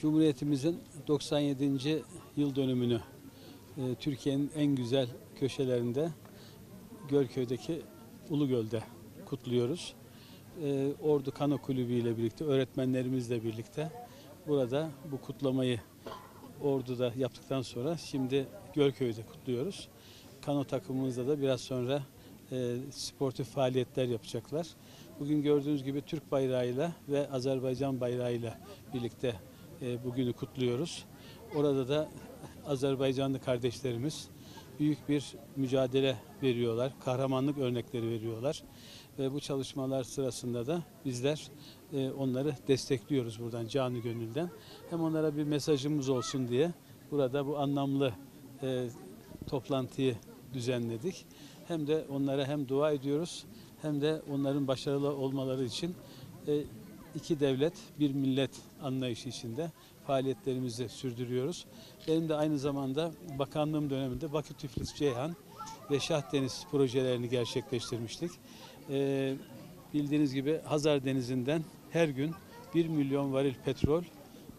Cumhuriyetimizin 97. yıl dönümünü e, Türkiye'nin en güzel köşelerinde Gölköy'deki Ulugöl'de kutluyoruz. E, Ordu Kano Kulübü ile birlikte, öğretmenlerimizle birlikte burada bu kutlamayı Ordu'da yaptıktan sonra şimdi Gölköy'de kutluyoruz. Kano takımımızda da biraz sonra e, sportif faaliyetler yapacaklar. Bugün gördüğünüz gibi Türk bayrağıyla ve Azerbaycan bayrağıyla birlikte e, bugünü kutluyoruz. Orada da Azerbaycanlı kardeşlerimiz büyük bir mücadele veriyorlar, kahramanlık örnekleri veriyorlar. Ve bu çalışmalar sırasında da bizler e, onları destekliyoruz buradan canı gönülden. Hem onlara bir mesajımız olsun diye burada bu anlamlı e, toplantıyı düzenledik. Hem de onlara hem dua ediyoruz hem de onların başarılı olmaları için e, iki devlet, bir millet anlayışı içinde faaliyetlerimizi sürdürüyoruz. Benim de aynı zamanda bakanlığım döneminde Bakü Tiflis Ceyhan ve Şah Deniz projelerini gerçekleştirmiştik. Ee, bildiğiniz gibi Hazar Denizi'nden her gün 1 milyon varil petrol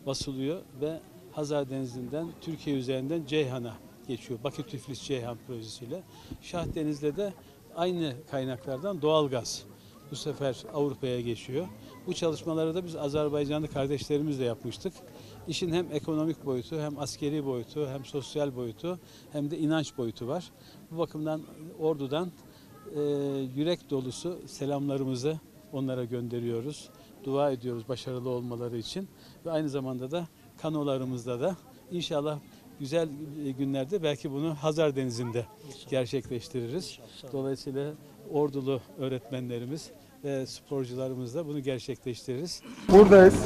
basılıyor ve Hazar Denizi'nden Türkiye üzerinden Ceyhan'a geçiyor. Bakü Tiflis Ceyhan projesiyle. Şah Deniz'de de aynı kaynaklardan doğal gaz bu sefer Avrupa'ya geçiyor. Bu çalışmaları da biz Azerbaycanlı kardeşlerimizle yapmıştık. İşin hem ekonomik boyutu, hem askeri boyutu, hem sosyal boyutu, hem de inanç boyutu var. Bu bakımdan ordudan e, yürek dolusu selamlarımızı onlara gönderiyoruz. Dua ediyoruz başarılı olmaları için ve aynı zamanda da kanolarımızda da inşallah güzel günlerde belki bunu Hazar Denizi'nde gerçekleştiririz. Dolayısıyla ordulu öğretmenlerimiz ve sporcularımızla bunu gerçekleştiririz. Buradayız.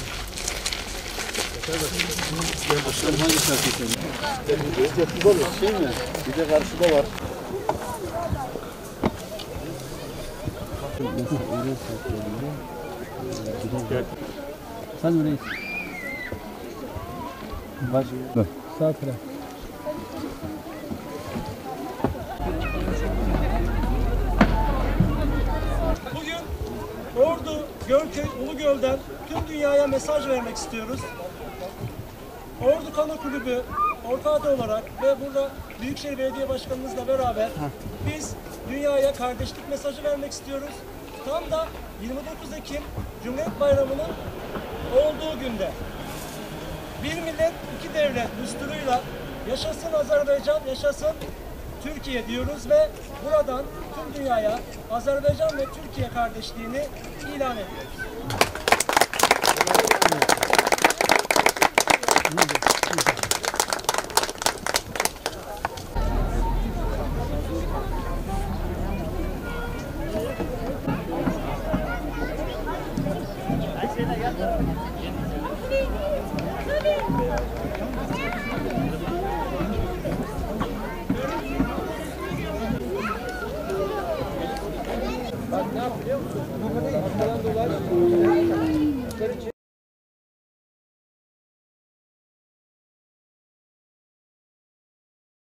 Şey mi? Bir de karşıda var. Sen orayı. Baş. Sağ taraf. Bugün Ordu, Gölköy, Ulugöl'den tüm dünyaya mesaj vermek istiyoruz. Ordu Kano Kulübü orta adı olarak ve burada Büyükşehir Belediye Başkanımızla beraber biz dünyaya kardeşlik mesajı vermek istiyoruz. Tam da 29 Ekim Cumhuriyet Bayramı'nın olduğu günde bir millet iki devlet düsturuyla yaşasın Azerbaycan, yaşasın Türkiye diyoruz ve buradan tüm dünyaya Azerbaycan ve Türkiye kardeşliğini ilan ediyoruz. Não, não, não.